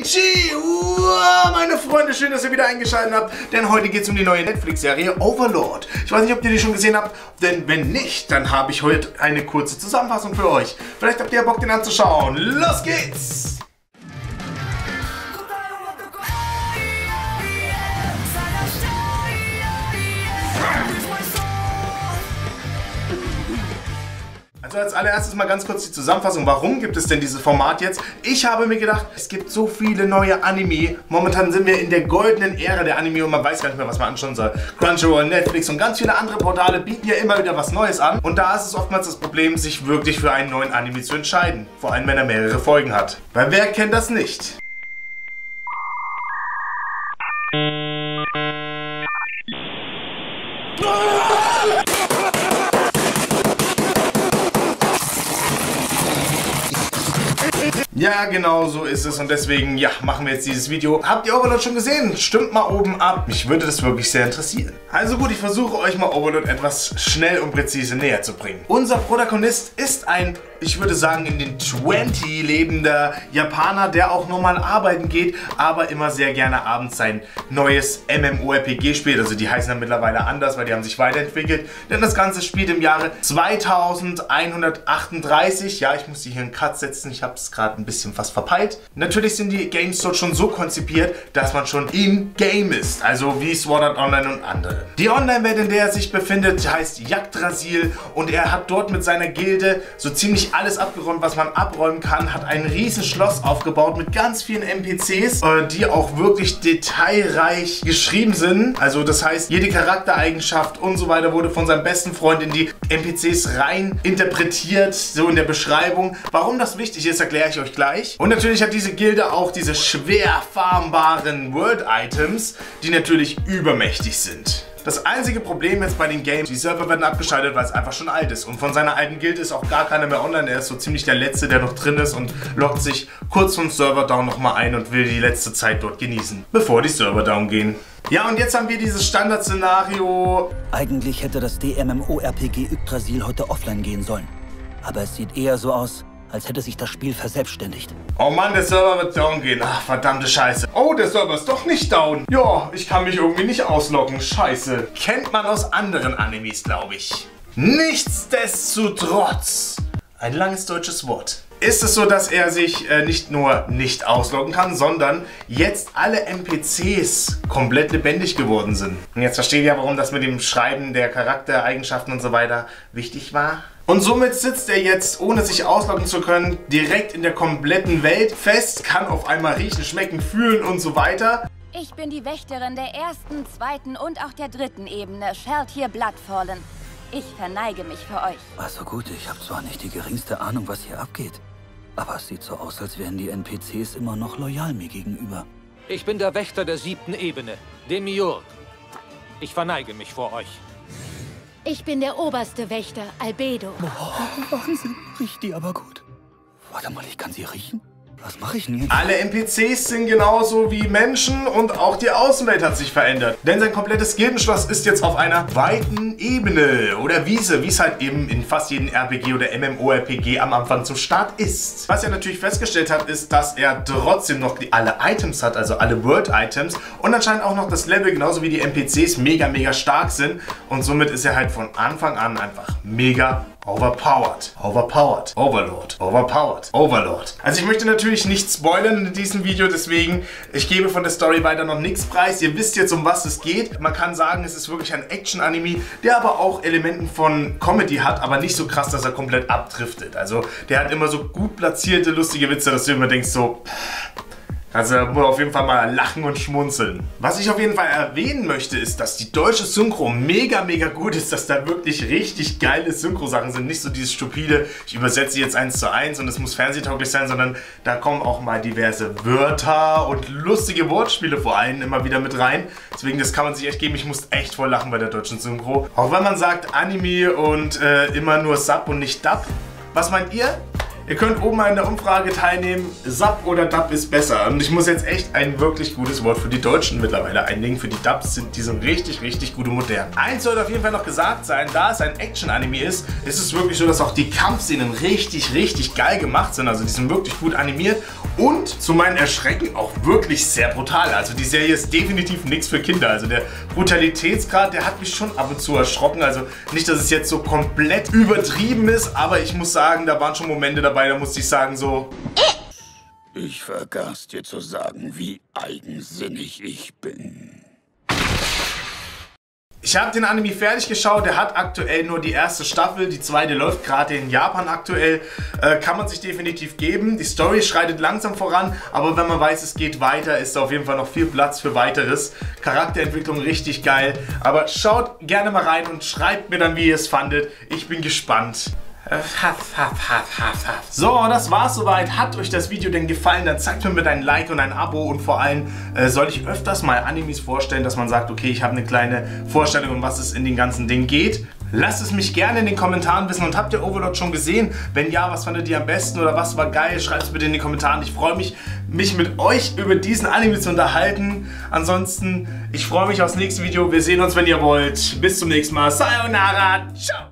Konnichiwa, meine Freunde, schön, dass ihr wieder eingeschaltet habt, denn heute geht es um die neue Netflix-Serie Overlord. Ich weiß nicht, ob ihr die schon gesehen habt, denn wenn nicht, dann habe ich heute eine kurze Zusammenfassung für euch. Vielleicht habt ihr ja Bock, den anzuschauen. Los geht's! Also als allererstes mal ganz kurz die Zusammenfassung. Warum gibt es denn dieses Format jetzt? Ich habe mir gedacht, es gibt so viele neue Anime. Momentan sind wir in der goldenen Ära der Anime und man weiß gar nicht mehr, was man anschauen soll. Crunchyroll, Netflix und ganz viele andere Portale bieten ja immer wieder was Neues an. Und da ist es oftmals das Problem, sich wirklich für einen neuen Anime zu entscheiden. Vor allem, wenn er mehrere Folgen hat. Weil wer kennt das nicht? Ja, genau so ist es und deswegen, ja, machen wir jetzt dieses Video. Habt ihr Overlord schon gesehen? Stimmt mal oben ab. Mich würde das wirklich sehr interessieren. Also gut, ich versuche euch mal Overlord etwas schnell und präzise näher zu bringen. Unser Protagonist ist ein ich würde sagen, in den 20 lebender Japaner, der auch normal arbeiten geht, aber immer sehr gerne abends sein neues MMORPG spielt. Also die heißen dann mittlerweile anders, weil die haben sich weiterentwickelt. Denn das Ganze spielt im Jahre 2138. Ja, ich muss hier einen Cut setzen. Ich habe es gerade ein bisschen fast verpeilt. Natürlich sind die Games dort schon so konzipiert, dass man schon in Game ist. Also wie Sword Art Online und andere. Die Online-Welt, in der er sich befindet, heißt Jagdrasil und er hat dort mit seiner Gilde so ziemlich alles abgeräumt, was man abräumen kann, hat ein riesen Schloss aufgebaut mit ganz vielen NPCs, äh, die auch wirklich detailreich geschrieben sind. Also das heißt, jede Charaktereigenschaft und so weiter wurde von seinem besten Freund in die NPCs rein interpretiert, so in der Beschreibung. Warum das wichtig ist, erkläre ich euch gleich. Und natürlich hat diese Gilde auch diese schwer farmbaren World Items, die natürlich übermächtig sind. Das einzige Problem jetzt bei den Games, die Server werden abgeschaltet, weil es einfach schon alt ist. Und von seiner alten Guild ist auch gar keiner mehr online. Er ist so ziemlich der Letzte, der noch drin ist und lockt sich kurz vom Server down nochmal ein und will die letzte Zeit dort genießen, bevor die Server down gehen. Ja, und jetzt haben wir dieses Standardszenario. Eigentlich hätte das DMMO-RPG Yggdrasil heute offline gehen sollen. Aber es sieht eher so aus, als hätte sich das Spiel verselbstständigt. Oh Mann, der Server wird down gehen. Ach, verdammte Scheiße. Oh, der Server ist doch nicht down. Ja, ich kann mich irgendwie nicht ausloggen. Scheiße. Kennt man aus anderen Animes, glaube ich. Nichtsdestotrotz. Ein langes deutsches Wort. Ist es so, dass er sich äh, nicht nur nicht ausloggen kann, sondern jetzt alle NPCs komplett lebendig geworden sind. Und jetzt versteht ihr, warum das mit dem Schreiben der Charaktereigenschaften und so weiter wichtig war. Und somit sitzt er jetzt, ohne sich ausloggen zu können, direkt in der kompletten Welt fest, kann auf einmal riechen, schmecken, fühlen und so weiter. Ich bin die Wächterin der ersten, zweiten und auch der dritten Ebene, Sheltier Bloodfallen. Ich verneige mich für euch. Also gut, ich habe zwar nicht die geringste Ahnung, was hier abgeht, aber es sieht so aus, als wären die NPCs immer noch loyal mir gegenüber. Ich bin der Wächter der siebten Ebene, Demiurg. Ich verneige mich vor euch. Ich bin der oberste Wächter, Albedo. Oh, Wahnsinn, riecht die aber gut. Warte mal, ich kann sie riechen? Was mache ich denn jetzt? Alle NPCs sind genauso wie Menschen und auch die Außenwelt hat sich verändert. Denn sein komplettes Gildenschloss ist jetzt auf einer weiten Ebene oder Wiese, wie es halt eben in fast jedem RPG oder MMORPG am Anfang zum Start ist. Was er natürlich festgestellt hat, ist, dass er trotzdem noch alle Items hat, also alle World-Items und anscheinend auch noch das Level, genauso wie die NPCs, mega, mega stark sind. Und somit ist er halt von Anfang an einfach mega Overpowered. Overpowered. Overlord. Overpowered. Overlord. Also ich möchte natürlich nicht spoilern in diesem Video, deswegen ich gebe von der Story weiter noch nichts preis. Ihr wisst jetzt, um was es geht. Man kann sagen, es ist wirklich ein Action-Anime, der aber auch Elementen von Comedy hat, aber nicht so krass, dass er komplett abdriftet. Also der hat immer so gut platzierte, lustige Witze, dass du immer denkst so... Also auf jeden Fall mal lachen und schmunzeln. Was ich auf jeden Fall erwähnen möchte, ist, dass die deutsche Synchro mega, mega gut ist, dass da wirklich richtig geile Synchro-Sachen sind. Nicht so dieses stupide, ich übersetze jetzt eins zu eins und es muss fernsehtauglich sein, sondern da kommen auch mal diverse Wörter und lustige Wortspiele vor allem immer wieder mit rein. Deswegen, das kann man sich echt geben. Ich muss echt voll lachen bei der deutschen Synchro. Auch wenn man sagt Anime und äh, immer nur Sub und nicht Dub. Was meint ihr? Ihr könnt oben in der Umfrage teilnehmen, SAP oder DAP ist besser. Und ich muss jetzt echt ein wirklich gutes Wort für die Deutschen mittlerweile einlegen. Für die DAPs sind die sind richtig, richtig gut und modern. Eins sollte auf jeden Fall noch gesagt sein, da es ein Action-Anime ist, ist es wirklich so, dass auch die Kampfszenen richtig, richtig geil gemacht sind. Also die sind wirklich gut animiert und zu meinem Erschrecken auch wirklich sehr brutal. Also die Serie ist definitiv nichts für Kinder. Also der Brutalitätsgrad, der hat mich schon ab und zu erschrocken. Also nicht, dass es jetzt so komplett übertrieben ist, aber ich muss sagen, da waren schon Momente dabei, da musste ich sagen so... Ich vergaß dir zu sagen, wie eigensinnig ich bin. Ich habe den Anime fertig geschaut, der hat aktuell nur die erste Staffel, die zweite läuft gerade in Japan aktuell, äh, kann man sich definitiv geben. Die Story schreitet langsam voran, aber wenn man weiß, es geht weiter, ist da auf jeden Fall noch viel Platz für weiteres. Charakterentwicklung richtig geil, aber schaut gerne mal rein und schreibt mir dann, wie ihr es fandet. Ich bin gespannt. So, das war's soweit. Hat euch das Video denn gefallen? Dann zeigt mir mit ein Like und ein Abo und vor allem äh, soll ich öfters mal Animes vorstellen, dass man sagt, okay, ich habe eine kleine Vorstellung, um was es in den ganzen Dingen geht. Lasst es mich gerne in den Kommentaren wissen und habt ihr Overlord schon gesehen? Wenn ja, was fandet ihr am besten oder was war geil? Schreibt es bitte in die Kommentare. Ich freue mich, mich mit euch über diesen Anime zu unterhalten. Ansonsten, ich freue mich aufs nächste Video. Wir sehen uns, wenn ihr wollt. Bis zum nächsten Mal. Sayonara. Ciao.